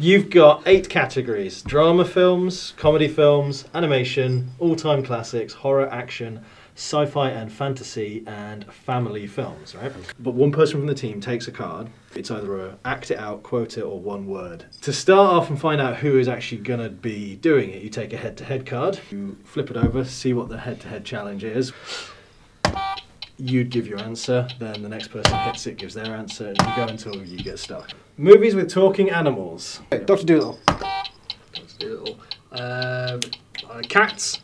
You've got eight categories drama films, comedy films, animation, all time classics, horror, action, sci fi and fantasy, and family films, right? But one person from the team takes a card. It's either a act it out, quote it, or one word. To start off and find out who is actually going to be doing it, you take a head to head card, you flip it over, see what the head to head challenge is. You'd give your answer, then the next person hits it, gives their answer, and you go until you get stuck. Movies with talking animals. Okay, Doctor Dolittle. Little. Um, uh, cats.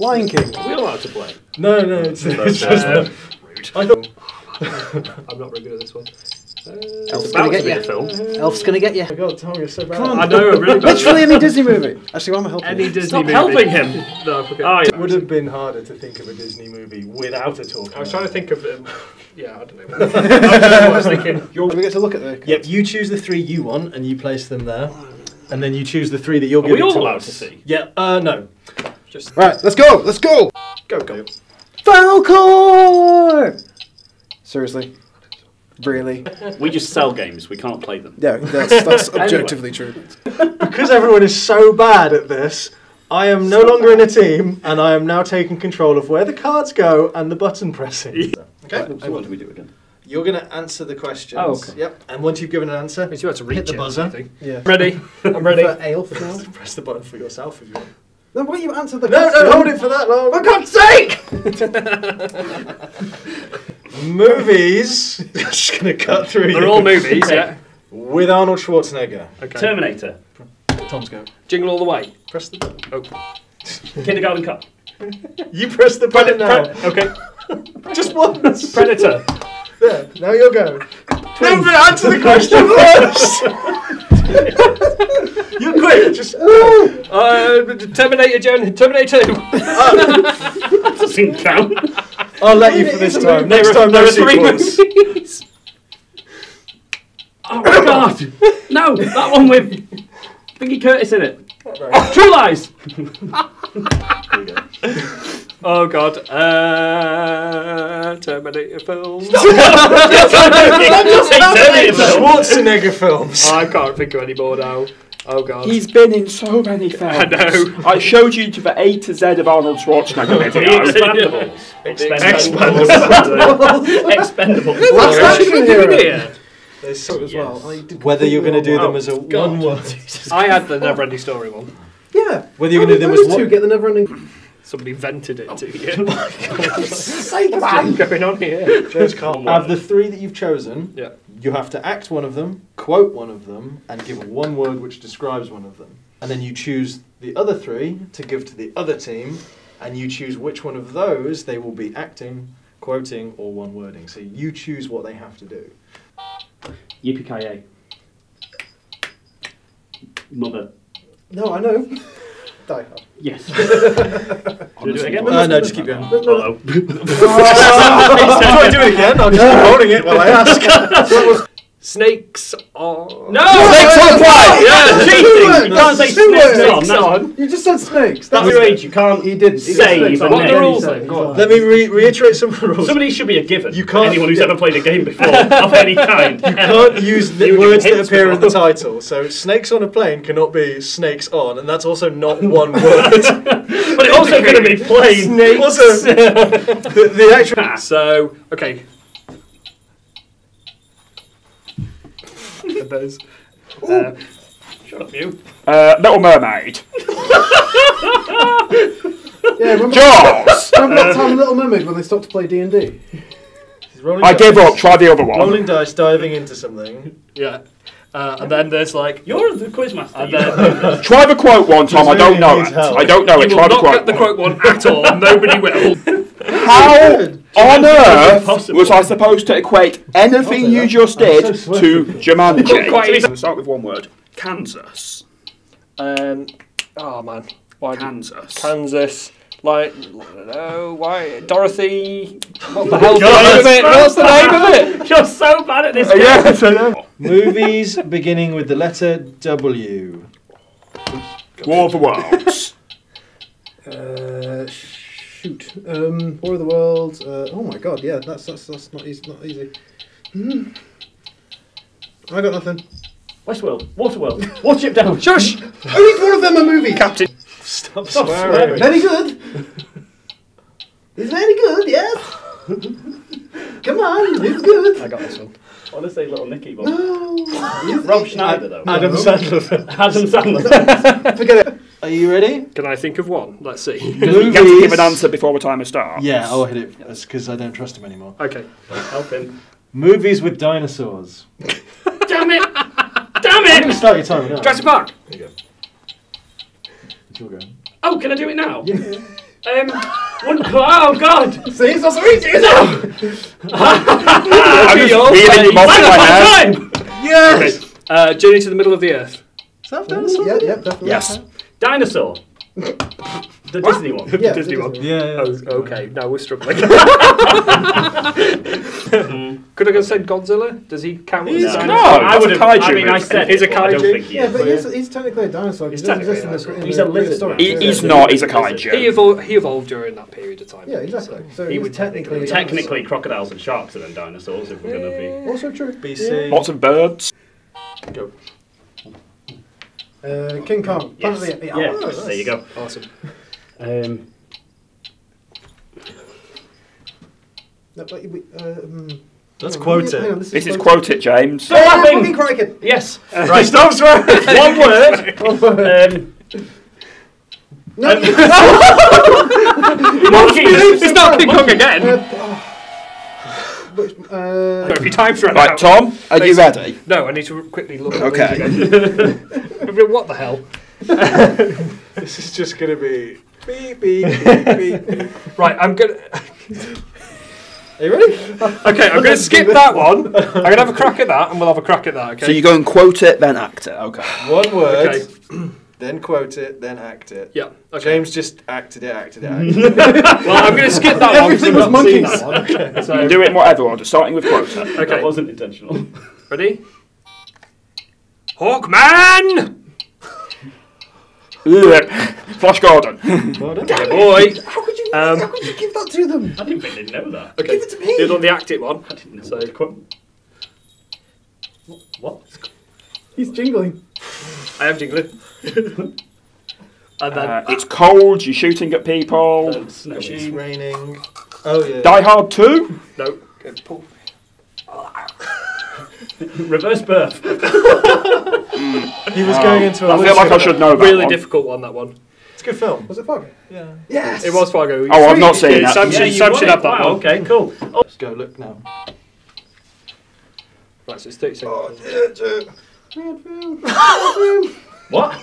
Lion King. Are we allowed to play? No, no, it's, it's just. Um, I thought. I'm not very good at this one. Elf's gonna get you. a film. Elf's gonna get you. Oh my god, Tom, you're so bad. Come on. I know, I really don't. Literally any Disney movie. Actually, why am I helping Any you? Disney Stop movie. helping him. No, I forget. Oh, It would have been harder to think of a Disney movie without a talking. I was trying to think of. Um, yeah, I don't know. I don't know what I was thinking. Do we get to look at the? Yep, you choose the three you want and you place them there. And then you choose the three that you're Are giving we all to allowed us. to see? Yeah, uh, no. Just Right, let's go. Let's go. go, go. Falkor. Seriously. Really? We just sell games. We can't play them. Yeah, that's, that's objectively true. Because everyone is so bad at this, I am no longer in a team and I am now taking control of where the cards go and the button pressing. Okay, So what do we do again? you're going to answer the questions. Oh, okay. Yep, and once you've given an answer, Means you had to reach Hit the it, buzzer. I think. Yeah. Ready? I'm ready. For Aelf now. press the button for yourself if you want. No, why you answered the No, question? no, hold it for that long. For God's sake! Movies. just going to cut through They're you. all movies, yeah. With Arnold Schwarzenegger. Okay. Terminator. Tom's go. Jingle all the way. Press the button. Oh. Kindergarten Cop. You press the button now. Okay. Just once. Predator. There. Now you're going. No, but answer the question first. You're quick. Just. Uh, Terminator, Gen- Terminator 2. Doesn't count. I'll let you for this time. Next There time, no there are three sequels. movies. oh my god! No, that one with Thingy Curtis in it. True Lies. Oh god. Uh, Terminator films. Say Terminator film. Schwarzenegger films. I can't think of any more now. Oh god. He's been in so many films. I know. I showed you to the A to Z of Arnold Schwarzenegger The video. Expendables. Expendables. Expendables. Last action hero. Yeah. They suck as well. I Whether you're going to do them Oh, as a God. one word. I had the never ending story one. Yeah. Whether you're going to do them as two one. get the never ending. Somebody vented it to you. Oh Sake, What's going on here? Just can't. Of the three that you've chosen, Yeah. You have to act one of them, quote one of them, and give one word which describes one of them. And then you choose the other three to give to the other team, and you choose which one of those they will be acting, quoting, or one wording. So you choose what they have to do. Yippee ki Mother. No, I know. Die Hard. Yes. Should we do it again? Uh, no, just keep going. Uh-oh. I'll do it again. I'll just keep holding it while I ask. Snakes on. No! Snakes on fire! Yeah, cheating! You can't say Two snakes words. on. That's, You just said snakes. that's your age. You can't He didn't. He say said snakes. the What are the rules He then? Go on. Let me re- reiterate some rules. Somebody should be a given. You can't- Anyone who's yeah. ever played a game before of any kind. You can't use the words that appear in the title. So snakes on a plane cannot be snakes on, and that's also not one word. But it also could have been plain. Also, the, the actual ah. So, okay. Those. Uh, Shut up, you. Uh, Little Mermaid. Yeah, remember, Jaws. remember that time in Little Mermaid when they stopped to play D and D? rolling I dice. give up. Try the other one. Rolling dice, diving into something. yeah. Uh, and then there's like. You're the quizmaster. And then Try the quote one, Tom. I don't know it. I don't know you it. will Try the not quote. get the quote one at all. Nobody will. How on earth Impossible. was I supposed to equate anything you just did so to Jumanji? Quite easy. Let's start with one word. Kansas. Um. Oh man. Why? Kansas. Kansas. Like, no, why? Dorothy. What the hell's the name of it? What's the name of it? You're so bad at this Uh, game. yes, I know. Movies beginning with the letter W. War of the Worlds. Uh, shoot. Um, War of the Worlds. Uh, oh my god, yeah, that's that's that's not easy. Not easy. Hmm. I got nothing. Westworld. Waterworld. Watership Down. Shush! Only one of them a movie. Captain. Stop Stop swearing. swearing. Very good. It's very good, yes. Come on, it's good. I got this one. I want to say Little Nicky, but No. Rob Schneider though. Adam Sandler. Adam Sandler. Forget it. Are you ready? Can I think of one? Let's see. Movies. You have to give an answer before the timer starts. Yeah, I'll hit it because I don't trust him anymore. Okay. Help him. Movies with dinosaurs. Damn it! Damn I'm going to start your timer now. Jurassic Park. There you go. It's your go. Oh, can I do it now? Um, one, oh God! See, it's not so easy, is it? I'm just reeling them off in my head. Time! Yes! Okay. Uh, Journey to the Middle of the Earth. Is that dinosaur? Yeah, yeah, definitely. Yes. Dinosaur. The Disney one. Yeah, Disney the one. Disney Yeah, yeah. Oh, okay, now we're struggling. Could I have said Godzilla? Does he count as He's a dinosaur? no, I that's would have. kaiju I mean, I movie. said He's a it, but I don't kaiju. think he Yeah, is. but he's, he's technically a dinosaur. 'cause He's he doesn't exist in technically the, a in He's the a lizard. prehistoric He, period. he's not, he's a He, kaiju. evol- he evolved during that period of time. Yeah, exactly. So He he's would technically Technically, crocodiles and sharks are then dinosaurs if we're going to be. Also true. BC. Lots of birds. Go. Uh, King Kong. Yes. Planet of the Apes. Yeah, Oh, nice. there you go. Awesome. Um, No, but we- uh, um, Let's hang on, quote hang it. on, This is quote it, James. Oh, I'm Laughing. fucking cracking. yes. Right, stop swearing! One word. Um, No, monkey. It's not King Kong again. which, uh, If your time's run Right, out. Tom, are you ready? No, I need to quickly look at Okay. these again. what the hell? This is just going to be beep, beep, beep, beep, beep. Right, I'm gonna. Are you ready? Okay, I'm gonna skip that one. I'm gonna have a crack at that, and we'll have a crack at that. Okay. So you go and quote it, then act it. Okay. One word, Okay. then quote it, then act it. Yeah. Okay. James just acted it, acted it, acted it. Well, I'm gonna skip that one. 'cause Everything I've was monkeys. that one. You So, can do it in whatever order, starting with quote okay. That wasn't intentional. Ready? Hawkman! Ugh. Flash Gordon. Well done. Yeah, boy. how could you? Um, how could you give that to them? I didn't think they'd know that. Okay. Give it to me. You've done the act one. I didn't know. So, What? He's jingling. I am jingling. and then. Uh, it's cold, you're shooting at people. It's raining. Oh, yeah. Die Hard 2? no. Go, pull. Reverse birth. Mm. He was going into a I feel like I should know that Really one. difficult one, that one. It's a good film. Was it Fargo? Yeah. Yes. It was Fargo. Oh, I've not seen Yeah, that. Sam Yeah, should, you Sam won should it. have that wow, one. Okay, cool. Oh, Let's go look now. Right, so it's 30 seconds. Oh, what?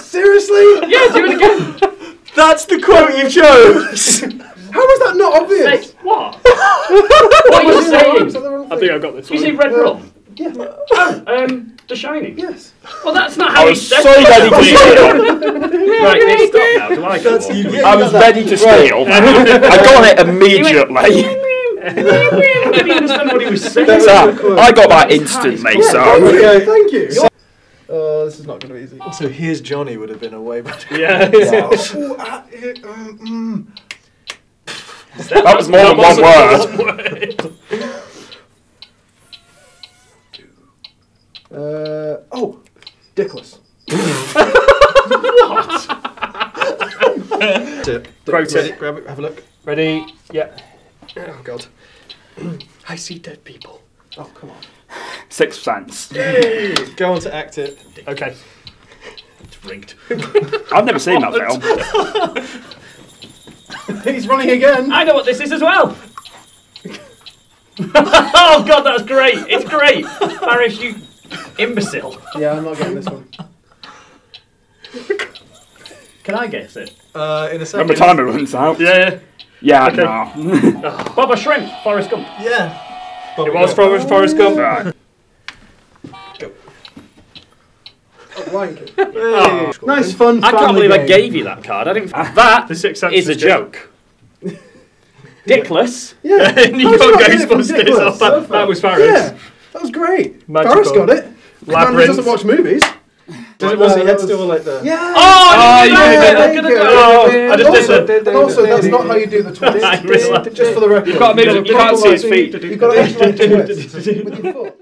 Seriously? Yeah, do it again. That's the quote you chose! How was that not obvious? Say, what? what are you saying? Is the wrong I think I've got this Did you say one. red rum? Yeah. Oh, um, The Shining. Yes. Well, that's not I how he was said so it. ready to steal. Right, let's stop now. Do I go That's you. I was ready to steal. I got it immediately. I didn't understand what he was saying. So, I got that instantly, so. Okay, thank you. Oh, this is not going to be easy. So here's Johnny would have been a way better. Yeah. Oh, uh, um, mm. That was more than one word. Uh, oh, Dickless. That's it. Quote Ready? it. Grab it, have a look. Ready? Yeah. Oh, God. I see dead people. Oh, come on. Sixth Sense. Go on to act it. Okay. It's rigged. I've never seen that film. He's running again. I know what this is as well. oh god, that's great! It's great, Parish, you imbecile. Yeah, I'm not getting this one. Can I guess it? Uh, in a When second. the timer runs out. Yeah. Yeah, Okay. no. Baba Shrimp, Forrest Gump. Yeah. It was from Forrest Gump. Right. Like it. Oh. Nice, fun. I can't family believe I gave you that card. I didn't. That The Sixth Sense is a is good. joke. Dickless. Yeah. and you How'd got not get it from Ghostbusters. Dickless? That, that was Farris. Yeah, that was great. Magical. Forrest got it. The man who Labyrinth. doesn't watch movies. Does it, was it head uh, still like the? Yeah. Oh, you yeah, did it. there you Good go. go. I just did also, the- and also, that's not how you do the twist. I realised. Just for the record. You've got to make it- you can't see his feet. You've got to actually twist with your foot.